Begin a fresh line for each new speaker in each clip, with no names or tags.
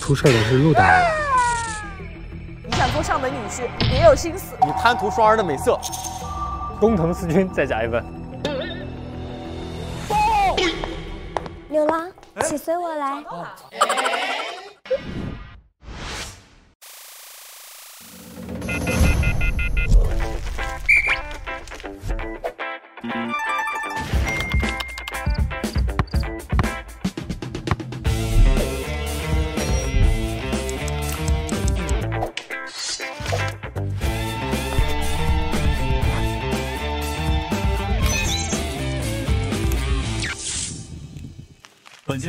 出事的是陆大人。
你想做上门女婿，别有心思。
你贪图双儿的美色。
工藤四君，再加一分。
牛郎，请随我来。
本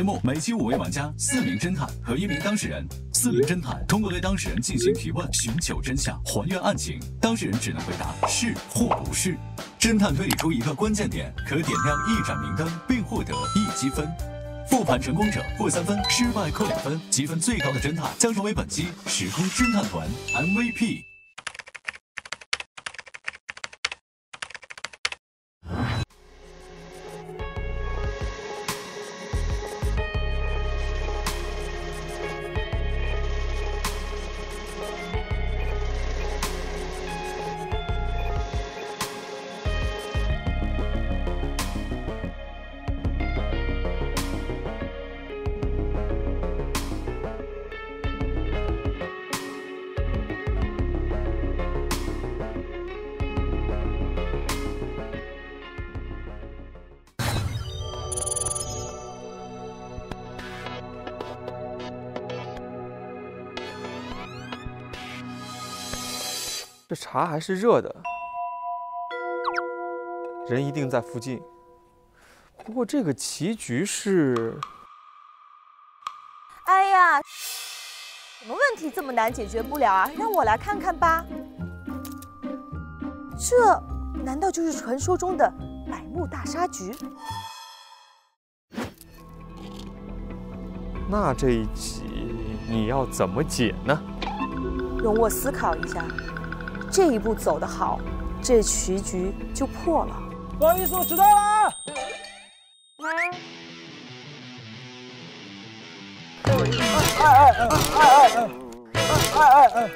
节目每期五位玩家，四名侦探和一名当事人。四名侦探通过对当事人进行提问，寻求真相，还原案情。当事人只能回答是或不是。侦探推理出一个关键点，可点亮一盏明灯，并获得一积分。复盘成功者获三分，失败扣两分，积分最高的侦探将成为本期时空侦探团 MVP。
这茶还是热的，人一定在附近。不过这个棋局是……
哎呀，什么问题这么难解决不了啊？让我来看看吧。这难道就是传说中的百慕大杀局？
那这一集你要怎么解呢？
容我思考一下。这一步走得好，这棋局就破了。
不好意思，我迟到了。哎哎哎哎哎哎哎哎！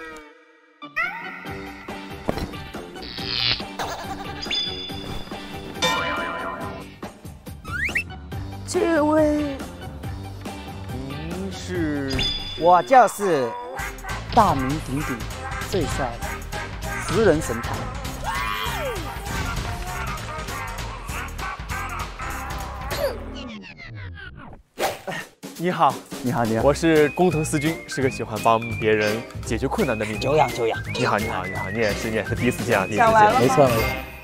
这位，
您是？
我就是大名鼎鼎、最帅的。食人神探，
你好，
你好，你好，
我是工藤司君，是个喜欢帮别人解决困难的命。
久仰久仰。
你好，你好，你好，你也是，你也是第一次见啊，第一次
见，
没错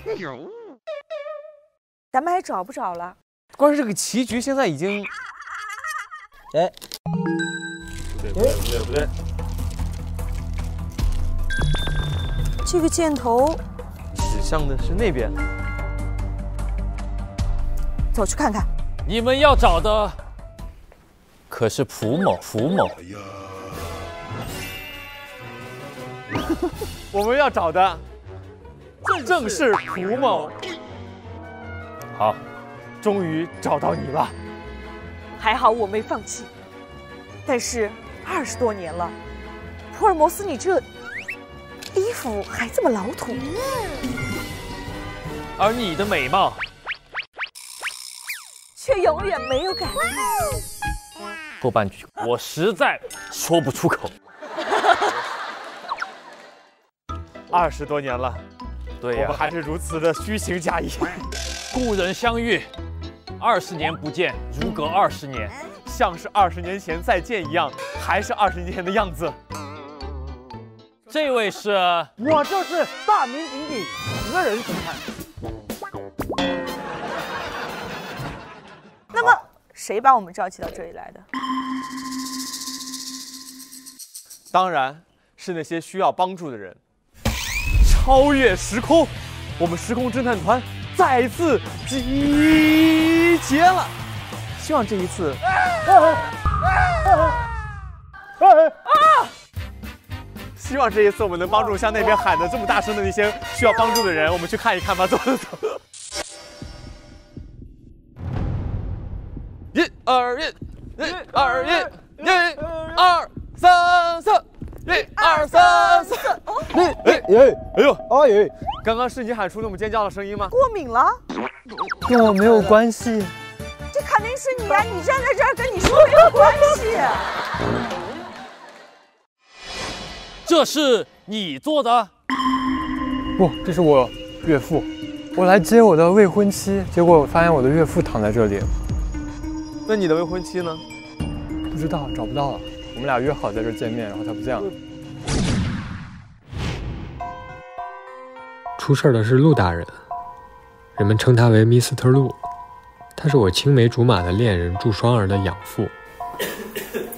没错。
咱们还找不着了？
关键这个棋局现在已经……
哎，
不对不对不对不对。
这个箭头
指向的是那边，
走去看看。
你们要找的可是蒲某，蒲某。
我们要找的正是蒲某。
好，
终于找到你了。
还好我没放弃。但是二十多年了，福尔摩斯，你这……衣服还这么老土，
而你的美貌
却永远没有改变。
后半句我实在说不出口。
二十多年了，
对呀，
我们还是如此的虚情假意。
故人相遇，二十年不见，如隔二十年，
像是二十年前再见一样，还是二十年前的样子。
这位是，
我就是大名鼎鼎食人神探。
那么，谁把我们召集到这里来的？
当然是那些需要帮助的人。超越时空，我们时空侦探团再次集结了。希望这一次。希望这一次我们能帮助像那边喊的这么大声的那些需要帮助的人，我们去看一看吧，走走走。一二一，一二一，一二三四，一二三四。
哎哎哎
哎呦，
哎呦，
刚刚是你喊出那么尖叫的声音吗？
过敏了？
跟我没有关系。
这肯定是你呀、你站在这儿跟你说没有关系。
这是你做的？
不，这是我岳父，我来接我的未婚妻，结果我发现我的岳父躺在这里，
那你的未婚妻呢？
不知道找不到了。我们俩约好在这见面，然后他不见了。
出事儿的是陆大人，人们称他为 Mr. 陆，他是我青梅竹马的恋人祝双儿的养父，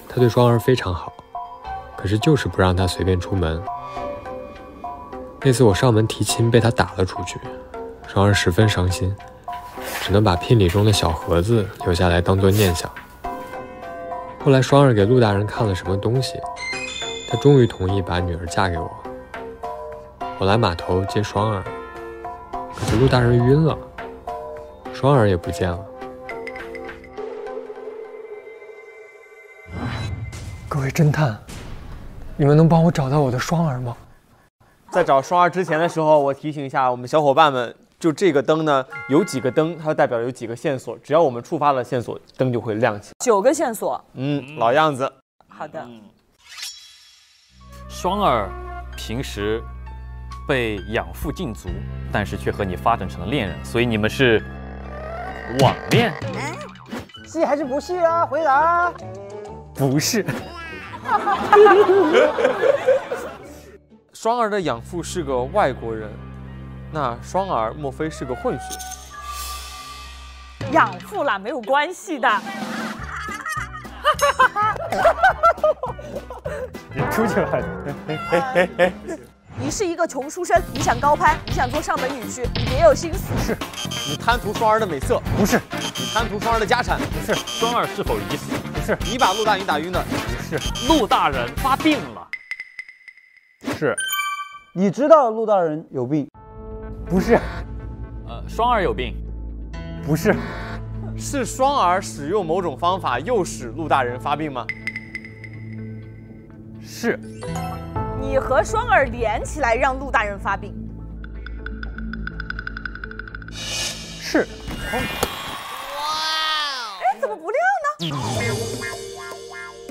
他对双儿非常好，可是就是不让他随便出门。那次我上门提亲被他打了出去，双儿十分伤心，只能把聘礼中的小盒子留下来当做念想。后来双儿给陆大人看了什么东西，他终于同意把女儿嫁给我。我来码头接双儿，可是陆大人晕了，双儿也不见了。
各位侦探，你们能帮我找到我的双儿吗？
在找双儿之前的时候，我提醒一下我们小伙伴们，就这个灯呢，有几个灯，它代表有几个线索，只要我们触发了线索，灯就会亮起。
九个线索，
嗯，老样子。
好的。
双儿平时被养父禁足，但是却和你发展成了恋人，所以你们是网恋。
是还是不是啊？回答。
不是，
双儿的养父是个外国人，那双儿莫非是个混血？
养父啦，没有关系的。
你出去了。
你是一个穷书生，你想高攀，你想做上门女婿，你别有心思。
是，你贪图双儿的美色，
不是，
你贪图双儿的家产，
不是，
双儿是否已死？
不是，
你把陆大人打晕的，
不是，
陆大人发病了。
是，
你知道陆大人有病？
不是，
呃，双儿有病。
不是，
是双儿使用某种方法诱使陆大人发病吗？
是，
你和双儿连起来让陆大人发病。
是，
哎，怎么不亮呢？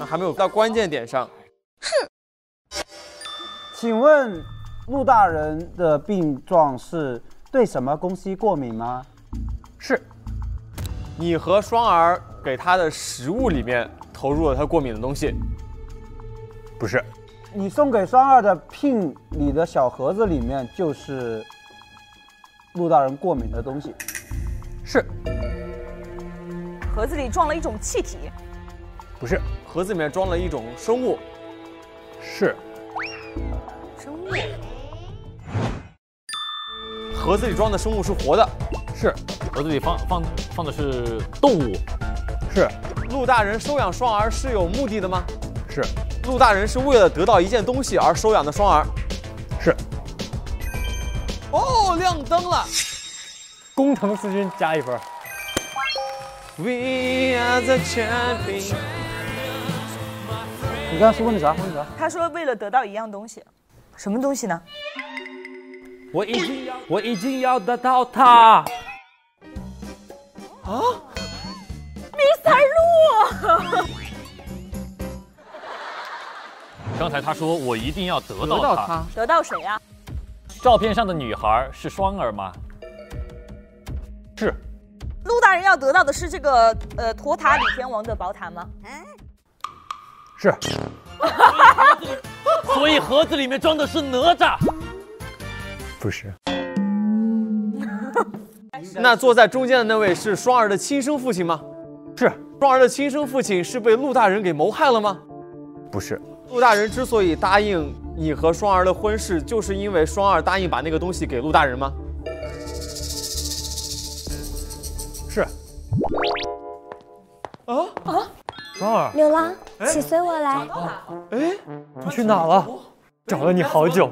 那还没有到关键点上。哼。
请问陆大人的病状是对什么东西过敏吗？
是，
你和双儿给他的食物里面投入了他过敏的东西，
不是，
你送给双儿的聘礼的小盒子里面就是陆大人过敏的东西。
是，
盒子里装了一种气体，
不是，
盒子里面装了一种生物，
是，
生物。
盒子里装的生物是活的，
是，
盒子里放放放的是动物。
是，
陆大人收养双儿是有目的的吗？
是，
陆大人是为了得到一件东西而收养的双儿。
是，
哦，亮灯了。
工藤四君加一分。
We are the champions。
你刚才是问的啥？问的啥？
他说为了得到一样东西，什么东西呢？
我已经要，我已经要得到它。
陆，
刚才他说我一定要得
得
到它。
到它，
得到谁呀、
照片上的女孩是双儿吗？
是，
陆大人要得到的是这个呃托塔李天王的宝塔吗？
是，
所以盒子里面装的是哪吒。
不是，
那坐在中间的那位是双儿的亲生父亲吗？
是，
双儿的亲生父亲是被陆大人给谋害了吗？
不是，
陆大人之所以答应你和双儿的婚事，就是因为双儿答应把那个东西给陆大人吗？
是。
啊
双儿，
柳郎，请随我来。
哎，
你去哪了？找了你好久。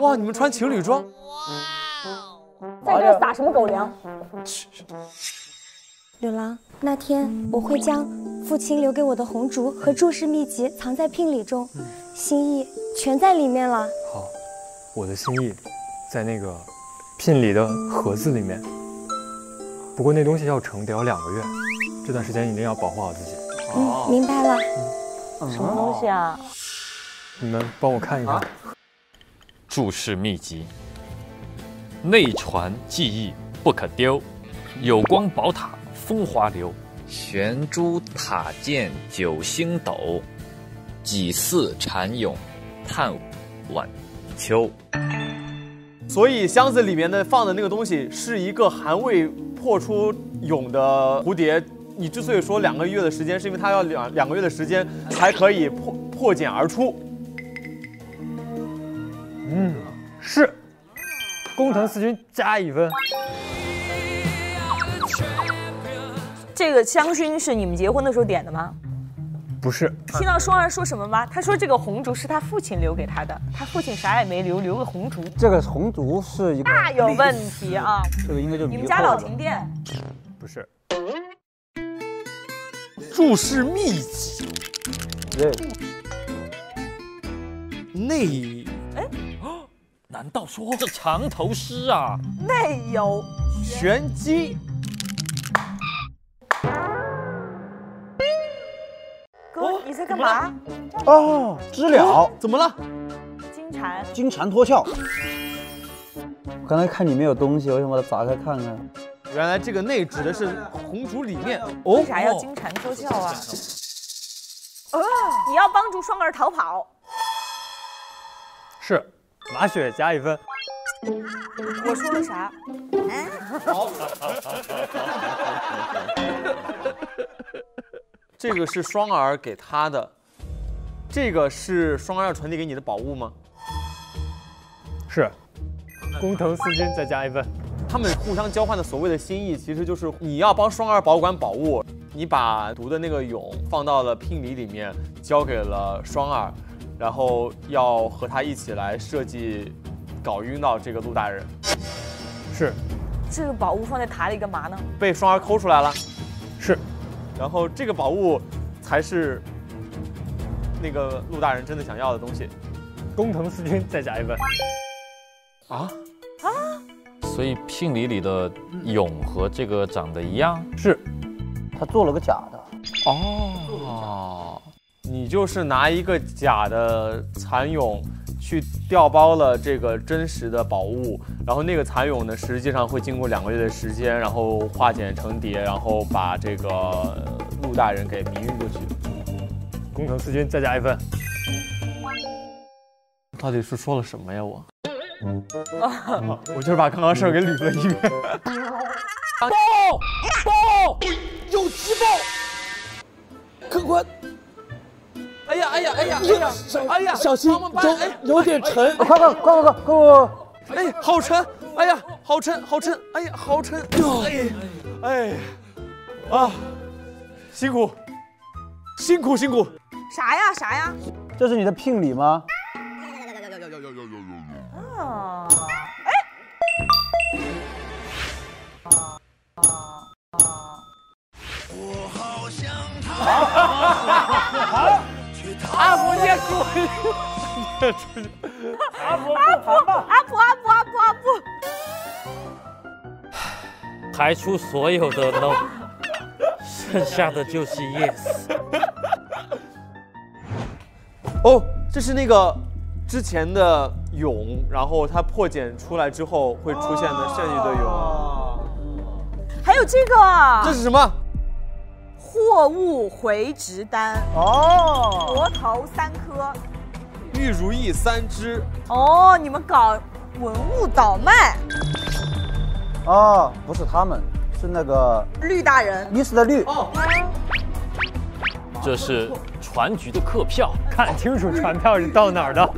哇，你们穿情侣装，
在这儿撒什么狗粮？
柳郎，那天我会将父亲留给我的红烛和注释秘籍藏在聘礼中，心意全在里面了。
好，我的心意在那个聘礼的盒子里面。不过那东西要成，得要两个月，这段时间一定要保护好自己。
嗯，明白了。
什么东西啊？
你们帮我看一看。
注释秘籍，内传技艺不可丢，有光宝塔风华流，悬珠塔剑九星斗，几似蝉蛹叹晚秋。
所以箱子里面的放的那个东西是一个还未破出蛹的蝴蝶。你之所以说两个月的时间，是因为他要两两个月的时间才可以破破茧而出。
嗯，是。工藤四君加一分。
这个香薰是你们结婚的时候点的吗？
不是。
听到双儿说什么吗？他说这个红烛是他父亲留给他的，他父亲啥也没留，留个红烛。
这个红烛是一个
大有问题啊！
这个应该就
你们家老停电？
不是。
注释秘籍。
对。
内。
哎。
难道说这藏头诗啊？
内有
玄机。
哥，你在干嘛？
哦，知了，
怎么了？
金蝉。
金蝉脱壳。我刚才看里面有东西，我想把它砸开看看。
原来这个内指的是红烛里面。
哦，为啥要金蝉脱壳啊？你要帮助双儿逃跑。
是。马雪加一分。
我说了啥？
好。这个是双儿给他的，这个是双儿要传递给你的宝物吗？
是。工藤四君再加一分。
他们互相交换的所谓的心意，其实就是你要帮双儿保管宝物，你把毒的那个蛹放到了聘礼里面，交给了双儿。然后要和他一起来设计，搞晕到这个陆大人。
是。
这个宝物放在塔里干嘛呢？
被双儿抠出来了。
是。
然后这个宝物才是那个陆大人真的想要的东西。
工藤四君再加一分。
啊
啊！
所以聘礼里的俑和这个长得一样？
是。
他做了个假的。
哦。你就是拿一个假的蚕蛹去调包了这个真实的宝物，然后那个蚕蛹呢，实际上会经过两个月的时间，然后化茧成蝶，然后把这个陆大人给迷晕过去。
工藤四君再加一分。
到底是说了什么呀？我，我就是把刚刚事儿给捋了一遍。
报报，有急报，客官。哎呀哎呀哎呀哎呀！哎呀，小心，有有点沉。
快快快快快快！
哎，好沉！哎呀，好沉好沉！哎呀，好沉！哎哎啊，辛苦辛苦辛苦！
啥呀啥呀？
这是你的聘礼吗？
啊，
我好想逃。阿婆也可以，
阿婆阿婆阿婆阿婆阿婆阿婆，
排除所有的 no，剩下的就是 yes。
哦，这是那个之前的蛹，然后它破茧出来之后会出现的剩余的蛹。
还有这个，
这是什么？
货物回执单哦，佛头三颗，
玉如意三只
哦。你们搞文物倒卖？
哦，不是他们，是那个
绿大人，
律师的绿哦。
这是船局的客票，
看清楚船票是到哪儿的。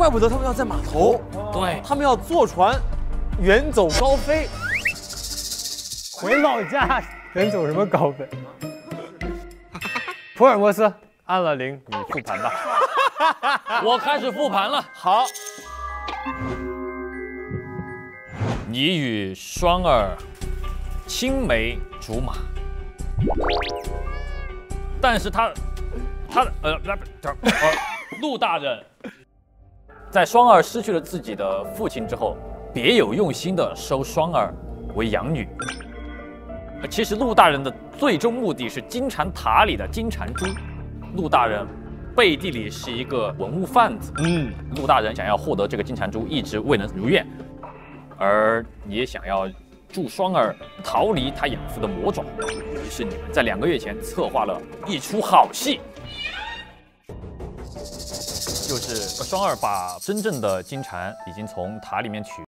怪不得他们要在码头，
对
他们要坐船远走高飞，
回老家。远走什么高飞？福尔摩斯，按了铃，你复盘吧。
我开始复盘了。
好。
你与双儿青梅竹马，但是他他的呃呃陆大人在双儿失去了自己的父亲之后，别有用心的收双儿为养女。其实陆大人的最终目的是金蝉塔里的金蝉珠。陆大人背地里是一个文物贩子。嗯，陆大人想要获得这个金蝉珠，一直未能如愿，而也想要助双儿逃离他养父的魔爪。于是你们在两个月前策划了一出好戏，就是双儿把真正的金蝉已经从塔里面取。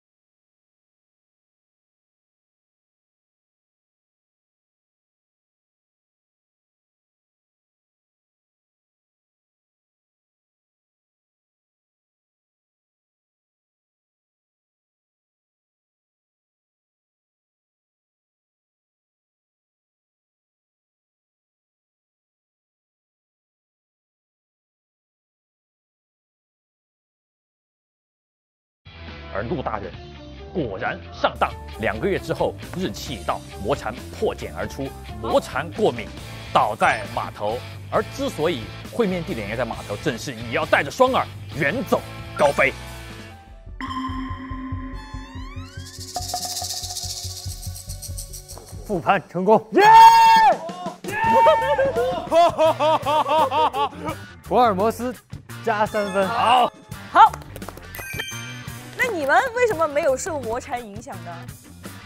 而陆大人果然上当。两个月之后，日期已到，魔蝉破茧而出，魔蝉过敏，倒在码头。而之所以会面地点也在码头，正是你要带着双耳远走高飞。
复盘成功，耶！福尔摩斯加三分，
好，
好。那你们为什么没有受魔蝉影响呢？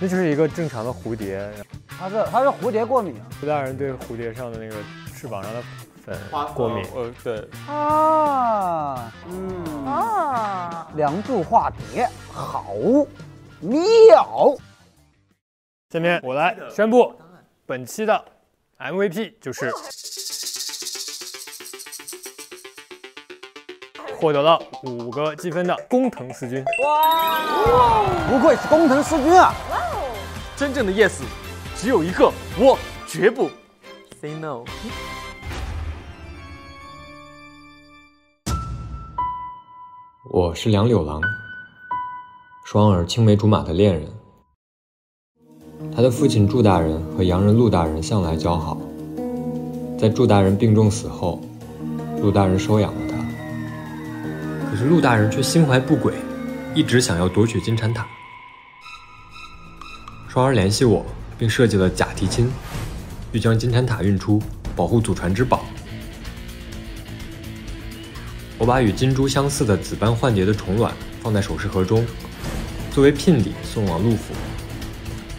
那就是一个正常的蝴蝶，
他是他是蝴蝶过敏啊。
陆大人对蝴蝶上的那个翅膀上的粉过敏，
呃，对
啊，嗯
啊，
梁祝化蝶，好妙。
下面我来宣布，本期的 MVP 就是获得了五个积分的工藤四君。
哇，
不愧是工藤四君啊！
哇哦，
真正的 yes 只有一个，我绝不 say no。
我是梁柳郎，双儿青梅竹马的恋人。他的父亲祝大人和洋人陆大人向来交好，在祝大人病重死后，陆大人收养了他。可是陆大人却心怀不轨，一直想要夺取金蝉塔。双儿联系我，并设计了假提亲，欲将金蝉塔运出，保护祖传之宝。我把与金珠相似的紫斑幻蝶的虫卵放在首饰盒中，作为聘礼送往陆府。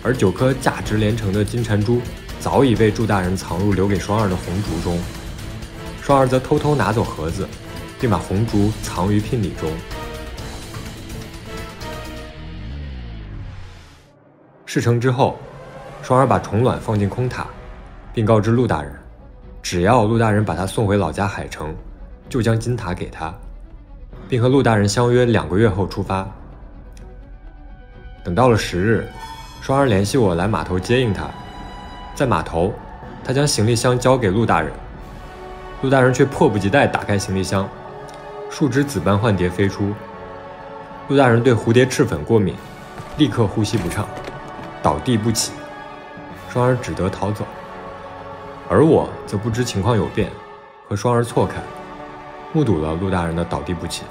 而九颗价值连城的金蝉珠早已被祝大人藏入留给双儿的红烛中，双儿则偷偷拿走盒子，并把红烛藏于聘礼中。事成之后，双儿把虫卵放进空塔，并告知陆大人，只要陆大人把他送回老家海城，就将金塔给他，并和陆大人相约两个月后出发。等到了十日。双儿联系我来码头接应他，在码头，他将行李箱交给陆大人，陆大人却迫不及待打开行李箱，数只紫斑幻蝶飞出。陆大人对蝴蝶翅粉过敏，立刻呼吸不畅，倒地不起，双儿只得逃走。而我则不知情况有变，和双儿错开，目睹了陆大人的倒地不起。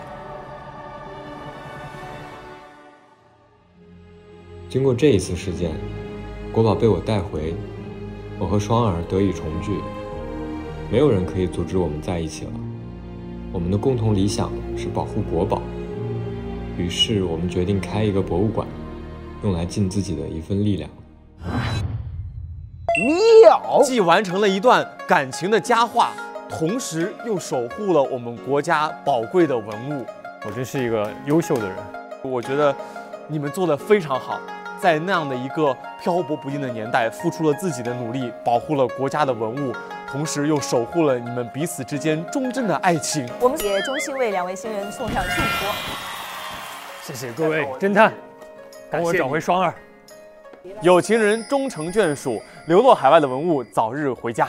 经过这一次事件，国宝被我带回，我和双儿得以重聚，没有人可以阻止我们在一起了。我们的共同理想是保护国宝，于是我们决定开一个博物馆，用来尽自己的一份力量。
妙，
既完成了一段感情的佳话，同时又守护了我们国家宝贵的文物。
我真是一个优秀的人，
我觉得你们做的非常好。在那样的一个漂泊不定的年代，付出了自己的努力，保护了国家的文物，同时又守护了你们彼此之间忠贞的爱情。
我们也衷心为两位新人送上祝福。
谢谢各位侦探，帮我找回双儿。
有情人终成眷属，流落海外的文物早日回家。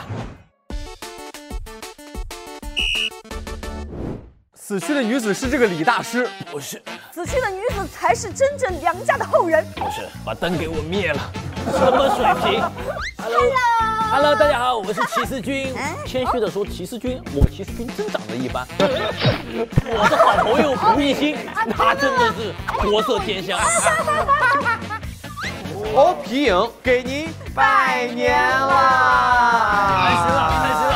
死去的女子是这个李大师，
不是，
死去的女子才是真正梁家的后人。
不是，把灯给我灭了。
什么水平？Hello。Hello，大家好，我们是骑士君。谦虚的说，骑士君，我骑士君真长得一般。我的好朋友胡一心，他真的是国色天香。
哦，皮影给您拜年啦！开心了，开心了。